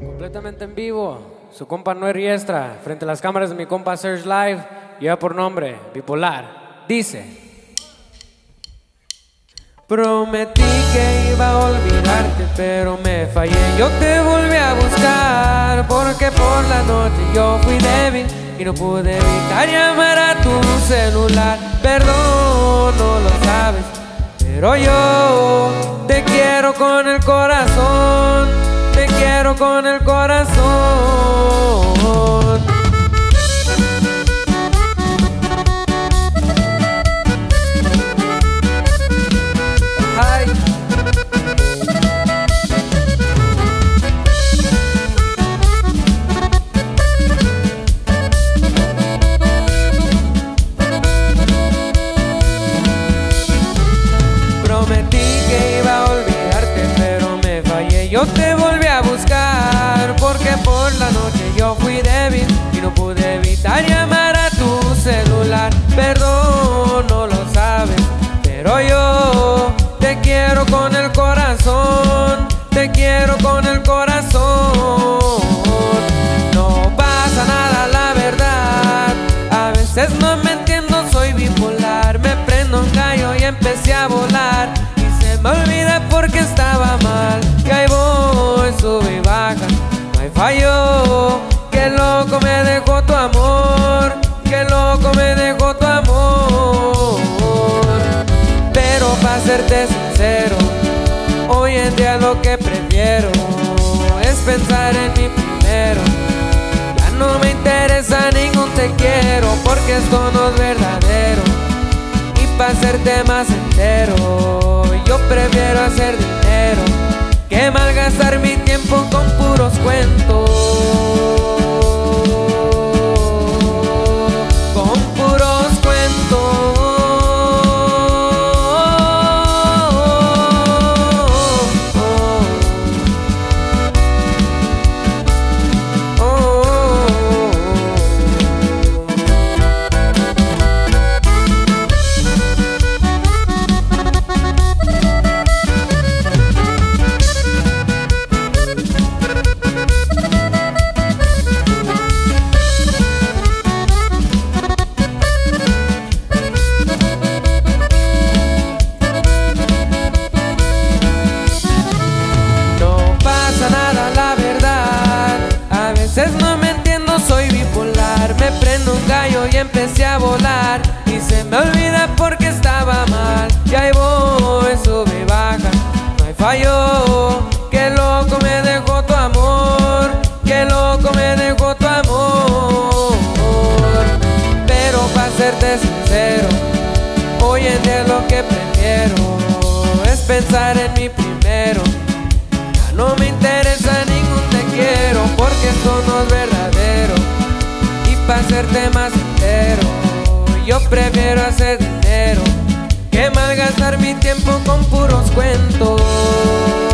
Completamente en vivo, su compa Noé Riestra, frente a las cámaras de mi compa Search Live, lleva por nombre Bipolar. Dice. Prometí que iba a olvidarte, pero me fallé. Yo te volví a buscar, porque por la noche yo fui débil y no pude evitar llamar a tu celular. Perdón, no lo sabes, pero yo quiero con el corazón, te quiero con el corazón. A buscar porque por la noche yo fui débil y no pude evitar llamar a tu celular. Perdón, no lo sabes, pero yo te quiero con el corazón, te quiero con el corazón. No pasa nada, la verdad. A veces no me entiendo, soy bipolar. Me prendo un gallo y empecé a volar. Y se me olvida porque estaba pensar en mi primero. Ya no me interesa ningún te quiero porque esto no es verdadero. Y para hacerte más entero, yo prefiero hacer dinero que malgastar mi tiempo con puros cuentos. Veces no me entiendo, soy bipolar. Me prendo un gallo y empecé a volar. Y se me olvida porque estaba mal. Y ahí voy, sube y baja. No hay fallo. Qué loco me dejó tu amor. Qué loco me dejó tu amor. Pero para serte sincero, hoy en día lo que prefiero es pensar en mi primero. conocerte más entero. Yo prefiero hacer dinero que malgastar mi tiempo con puros cuentos.